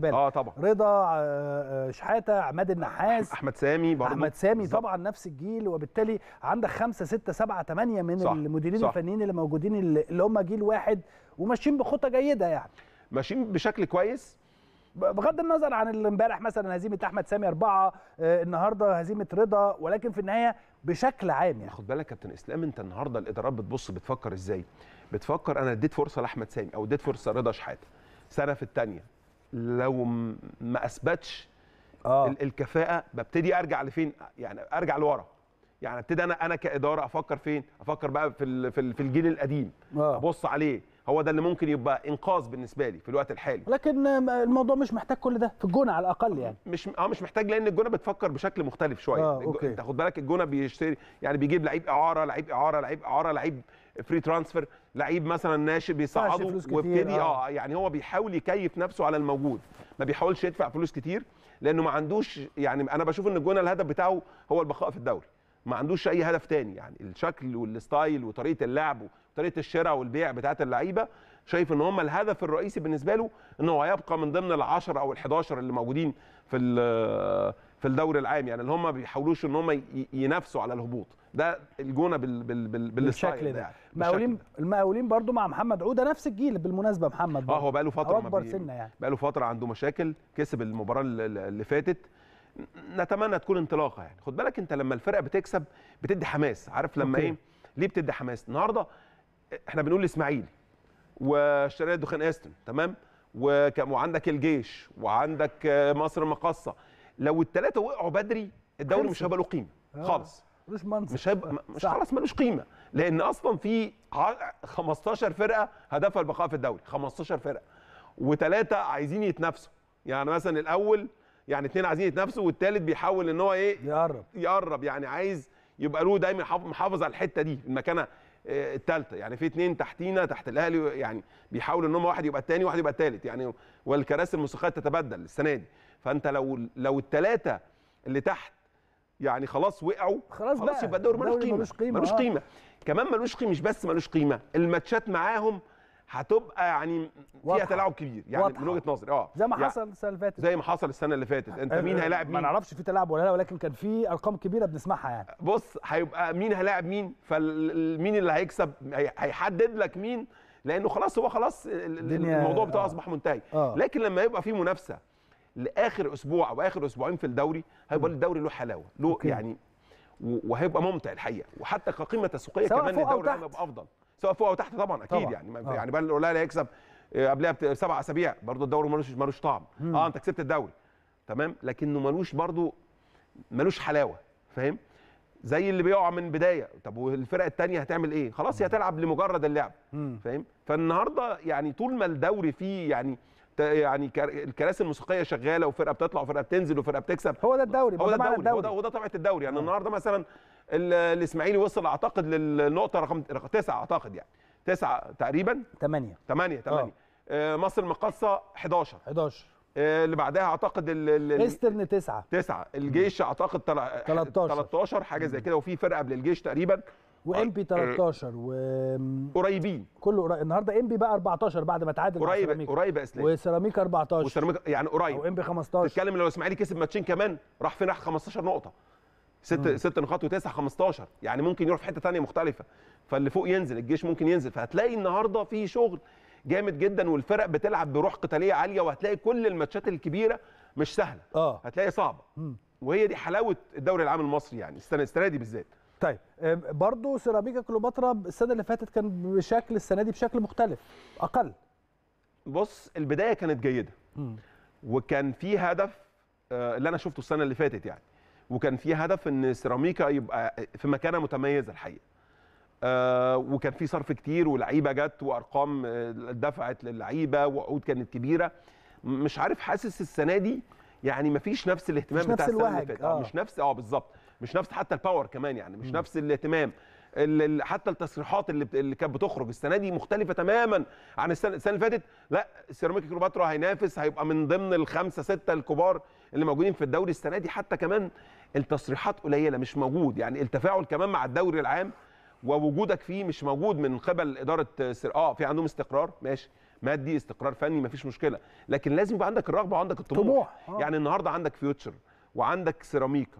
بالك آه طبعا. رضا آه، آه، شحاته عماد النحاس أحمد سامي برضه أحمد سامي. طبعا نفس الجيل وبالتالي عندك خمسة ستة سبعة ثمانية من صح، المديرين صح. الفنيين اللي موجودين اللي هم جيل واحد وماشيين بخطى جيدة يعني. ماشيين بشكل كويس. بغض النظر عن اللي امبارح مثلا هزيمة أحمد سامي أربعة آه، النهارده هزيمة رضا ولكن في النهاية بشكل عام يعني. خد بالك يا كابتن إسلام أنت النهارده الإدارات بتبص بتفكر إزاي؟ بتفكر أنا اديت فرصة لأحمد سامي أو اديت فرصة رضا شحاتة. سنة في الثانية لو ما اثبتش ال- الكفاءة ببتدي ارجع لفين؟ يعني ارجع لورا. يعني ابتدي أنا أنا كإدارة أفكر فين؟ أفكر بقى في في الجيل القديم. آه. ابص عليه. هو ده اللي ممكن يبقى إنقاذ بالنسبة لي في الوقت الحالي. لكن الموضوع مش محتاج كل ده في الجونة على الأقل يعني. مش آه مش محتاج لأن الجونة بتفكر بشكل مختلف شوية. آه، okay. انت خد بالك الجونة بيشتري يعني بيجيب لعيب إعارة لعيب إعارة لعيب إعارة لعيب free transfer لعيب مثلا ناشئ بيصعده ويبتدي آه. آه يعني هو بيحاول يكيف نفسه على الموجود. ما بيحاولش يدفع فلوس كتير لأنه ما عندوش يعني أنا بشوف إن الجونة الهدف بتاعه هو البقاء في الدوري. ما عندوش أي هدف تاني يعني الشكل وال style وطريقة اللعب وطريقه الشراء والبيع بتاعت اللعيبة شايف إن هم الهدف الرئيسي بالنسبة له إن هو يبقى من ضمن ال10 أو ال11 اللي موجودين في في الدوري العام يعني اللي هم ما بيحاولوش إن هم ينافسوا على الهبوط. ده الجونة بال بال بال بالشكل ده. يعني المقاولين. المقاولين برضو مع محمد عوده نفس الجيل بالمناسبة محمد آه برضو. هو بقى له فتره أكبر بي- سنة يعني. بقى له فترة عنده مشاكل كسب المباراة اللي- اللي فاتت. نتمنى تكون انطلاقة يعني. خد بالك أنت لما الفرقة بتكسب بتدي حماس عارف لما okay. إيه؟ ليه بتدي حماس؟ النهارده إحنا بنقول الاسماعيلي وشرقيه الدخان ايسترن تمام؟ وعندك الجيش وعندك مصر المقاصة. لو الثلاثه وقعوا بدري الدوري مش. هيبقى له قيمة آه. خالص. مش منصف مش هيبقى مش. خلاص ملوش قيمة. لأن أصلا في ع- 15 فرقة هدفها البقاء في الدوري 15 فرقة. وثلاثه عايزين يتنافسوا. يعني مثلا الأول يعني اثنين عايزين يتنافسوا والثالث بيحاول إن هو إيه؟ يقرب. يقرب. يعني عايز يبقى له دايما حاف- محافظ على الحتة دي المكانة الثالثه يعني في اثنين تحتينا تحت الأهلي يعني بيحاولوا إن هم واحد يبقى الثاني واحد يبقى الثالث يعني والكراسي الموسيقية تتبدل السنة دي. فأنت لو لو الثلاثه اللي تحت يعني خلاص وقعوا خلاص خلاص بقى. يبقى الدوري ملوش قيمة. ملوش قيمة، ملوش آه. قيمة. كمان ملوش قيمة مش بس ملوش قيمة. الماتشات معاهم هتبقى يعني فيها. تلاعب كبير يعني واضحة. من وجهة نظري آه زي ما يعني حصل السنة اللي فاتت زي ما حصل السنة اللي فاتت انت مين هيلاعب ما مين نعرفش في تلاعب ولا لا ولكن كان في أرقام كبيرة بنسمعها يعني بص هيبقى مين هيلاعب مين فمين اللي هيكسب هي- هيحدد لك مين لأنه خلاص هو خلاص الموضوع بتاعه آه. أصبح منتهي آه. لكن لما يبقى في منافسة لآخر أسبوع أو آخر أسبوعين في الدوري هيبقى الدوري له حلاوة له أوكي. يعني وهيبقى ممتع الحقيقة وحتى كقيمة تسويقية كمان الدوري العام تحت. يبقى أفضل سواء فوق أو تحت طبعا أكيد طبعاً. يعني آه. يعني بقى الاهلي هيكسب آه، قبلها بسبع أسابيع برضه الدوري ملوش ملوش طعم. آه أنت كسبت الدوري تمام؟ لكنه ملوش برضه ملوش حلاوة فاهم؟ زي اللي بيقع من بداية طب والفرق الثانية هتعمل إيه؟ خلاص هي هتلعب لمجرد اللعب مم. فاهم؟ فالنهاردة يعني طول ما الدوري فيه يعني يعني كر- الكراسي الموسيقية شغالة وفرقة بتطلع وفرقة بتنزل وفرقة بتكسب هو ده الدوري هو ده معنى الدوري هو ده هو ده طبيعة الدوري. يعني النهارده مثلا الإسماعيلي وصل أعتقد للنقطة رقم رقم تسعة أعتقد يعني. تسعة تقريبا؟ 8 8 8 آه. مصر المقاصه 11 11 آه، اللي بعدها أعتقد ال- ال- ال- ايسترن 9 تسعة. الجيش أعتقد تل- 13. 13 حاجة زي كده. وفي فرقة قبل الجيش تقريبا. وإنبي 13 وكله قريبين. قريب. النهارده إنبي بقى 14 بعد ما تعادل قريب قريب يا إسلام. وسيراميكا 14 وسيراميكا يعني قريب. أو إنبي 15 تتكلم لو الاسماعيلي كسب ماتشين كمان راح فين؟ راح 15 نقطة. ست ست نقاط وتسعه 15 يعني ممكن يروح في حتة ثانية مختلفة. فاللي فوق ينزل الجيش ممكن ينزل. فهتلاقي النهارده في شغل جامد جدا والفرق بتلعب بروح قتالية عالية وهتلاقي كل الماتشات الكبيرة مش سهلة. آه. هتلاقي صعبة. وهي دي حلاوة الدوري العام المصري يعني السنة السنة دي بالذات. طيب آه، برضو سيراميكا كليوباترا السنة اللي فاتت كان بشكل السنة دي بشكل مختلف أقل. بص البداية كانت جيدة. وكان في هدف آه، اللي أنا شفته السنة اللي فاتت يعني. وكان في هدف إن سيراميكا يبقى في مكانة متميزة الحقيقة. آه، وكان في صرف كتير ولعيبة جت وأرقام آه، دفعت للعيبة وعقود كانت كبيرة. م- مش عارف حاسس السنة دي يعني مفيش نفس الاهتمام مش نفس بتاع السنة اللي فاتت. آه. آه. مش نفس آه بالظبط. مش نفس حتى ال power كمان يعني مش نفس الاهتمام. ال- ال- حتى التصريحات اللي اللي كانت بتخرج السنة دي مختلفة تماما عن السنة السنة اللي فاتت. لا سيراميكا كليوباترا هينافس هيبقى من ضمن الخمسة ستة الكبار اللي موجودين في الدوري السنة دي. حتى كمان التصريحات قليلة مش موجود. يعني التفاعل كمان مع الدوري العام ووجودك فيه مش موجود من قبل إدارة سر... آه في عندهم استقرار ماشي. مادي استقرار فني مفيش مشكلة. لكن لازم يبقى عندك الرغبة وعندك الطموح. طموح، آه. يعني النهارده عندك فيوتشر وعندك سيراميكا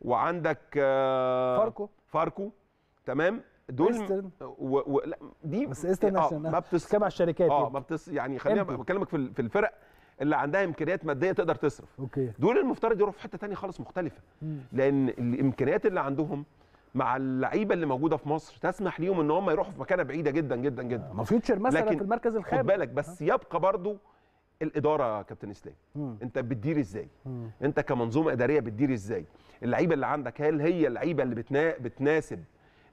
وعندك آه، فاركو. فاركو. تمام؟ دول إيسترن. و... و... لا دي بس ايسترن آه عشان ما بتس... على الشركات آه يعني. ما بتس... يعني خلينا؟ بكلمك في في الفرق اللي عندها إمكانيات مادية تقدر تصرف. Okay. دول المفترض يروحوا في حتة تانية خالص مختلفة. لأن الإمكانيات اللي عندهم مع اللعيبة اللي موجودة في مصر تسمح ليهم إن هم يروحوا في مكانة بعيدة جدا جدا جدا. ما فيوتشر مثلا لكن في المركز الخامس. خد بالك بس يبقى برضو الإدارة يا كابتن إسلام. مم. أنت بتدير إزاي؟ مم. أنت كمنظومة إدارية بتدير إزاي؟ اللعيبة اللي عندك هل هي اللعيبة اللي بتنا... بتناسب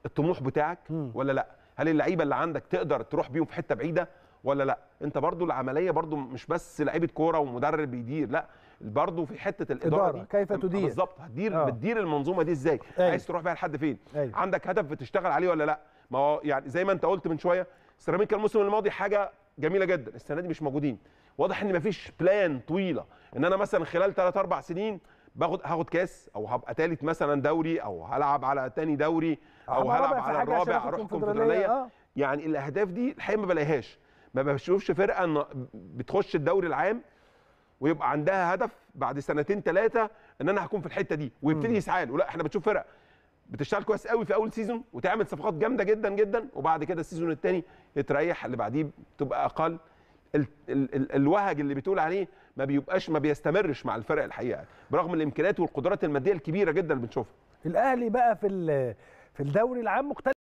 الطموح بتاعك مم. ولا لا هل اللعيبة اللي عندك تقدر تروح بيهم في حتة بعيدة ولا لا انت برضو العملية برضو مش بس لعيبة كورة ومدرب بيدير لا برضو في حتة الإدارة إدارة، دي كيف تدير. بالظبط هتدير آه. بتدير المنظومة دي إزاي أيوة. عايز تروح بيها لحد فين أيوة. عندك هدف بتشتغل عليه ولا لا ما هو يعني زي ما انت قلت من شوية سيراميكا الموسم الماضي حاجة جميلة جدا السنة دي مش موجودين واضح إن مفيش بلان طويلة إن أنا مثلا خلال 3 4 سنين باخد هاخد كاس أو هبقى ثالث مثلا دوري أو هلعب على تاني دوري أو هلعب على الرابع أروح كونفدرالية، كونفدرالية. آه. يعني الاهداف دي الحقيقة ما بلاقيهاش. ما بشوفش فرقة بتخش الدوري العام ويبقى عندها هدف بعد سنتين ثلاثة إن أنا هكون في الحتة دي ويبتدي يسعى له. لا إحنا بنشوف فرق بتشتغل كويس قوي في أول season وتعمل صفقات جامدة جدا جدا وبعد كده ال season الثاني يتريح اللي بعديه بتبقى أقل. ال ال ال الوهج اللي بتقول عليه ما بيبقاش ما بيستمرش مع الفرق الحقيقة برغم الإمكانيات والقدرات المادية الكبيرة جدا اللي بنشوفها. الأهلي بقى في في الدوري العام مختلف